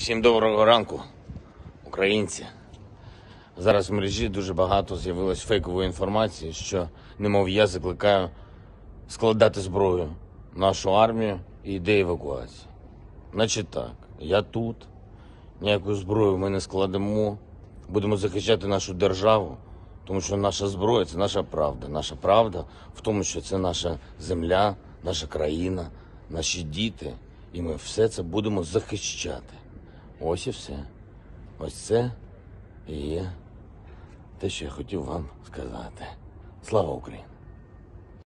Всім доброго ранку, українці. Зараз в мережі дуже багато з'явилось фейкової інформації, що, немов я закликаю складати зброю нашу армію і йде евакуація. Значить так, я тут, ніяку зброю ми не складемо, будемо захищати нашу державу, тому що наша зброя це наша правда. Наша правда в тому, що це наша земля, наша країна, наші діти, і ми все це будемо захищати. Ось і все. Ось це і є те, що я хотів вам сказати. Слава Україні!